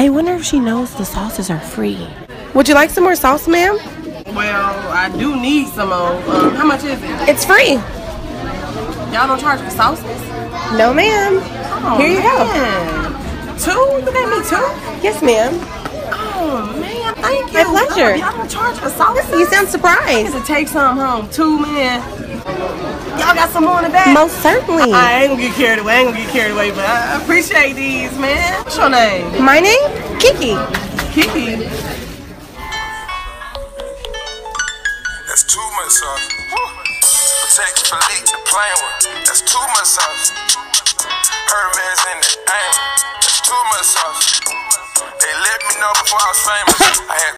I wonder if she knows the sauces are free. Would you like some more sauce, ma'am? Well, I do need some more. Um, how much is it? It's free. Y'all don't charge for sauces? No, ma'am. Oh, Here you go. Two? You gave me two? Yes, ma'am. Oh man, thank My you. pleasure. Oh, y'all don't charge for sauces? You sound surprised. to take some home. Two man. Y'all got some more in the back? Most certainly. I ain't gonna get carried away. I ain't gonna get carried away, but I appreciate these, man. What's your name? My name? Kiki. Kiki. That's too much sauce. Protect for leak, playing with. That's too much sauce. Hermes in the aim. That's too much sauce. They let me know before I was famous. I had